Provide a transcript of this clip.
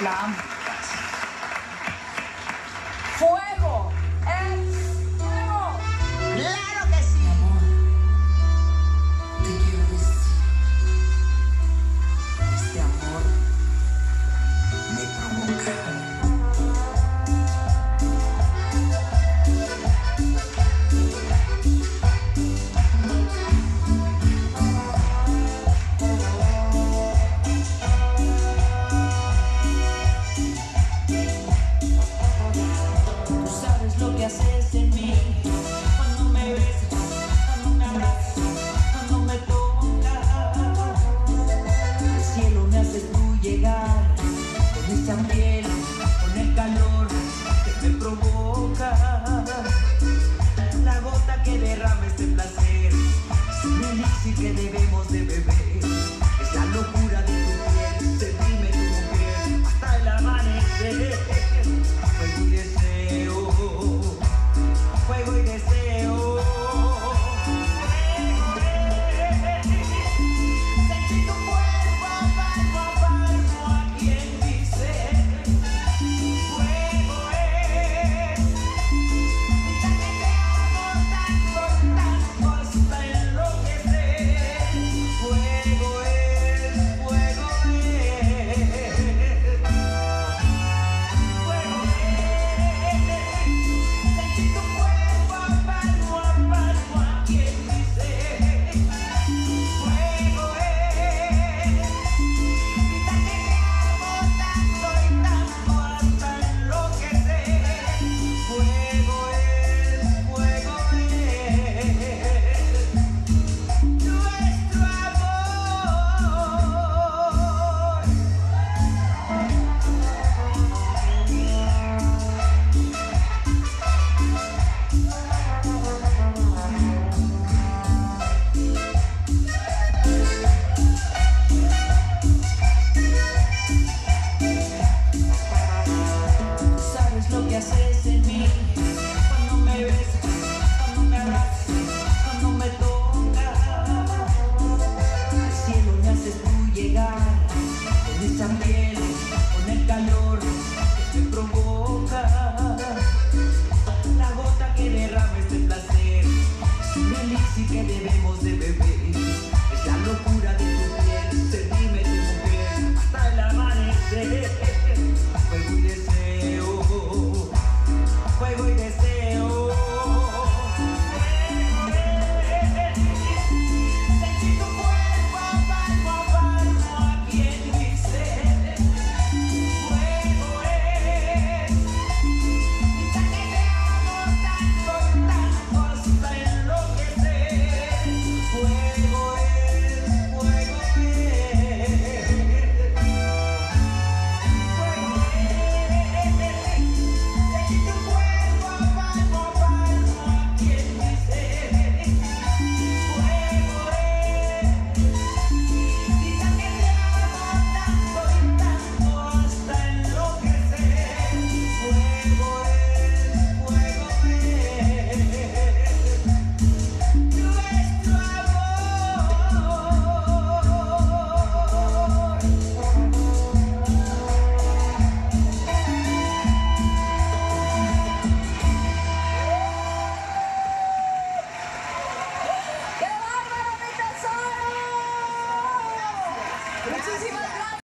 男 esa piel con el calor que me provoca, la gota que derrama este placer, es un elixir que debemos de beber. que debemos de beber. 조심하세요.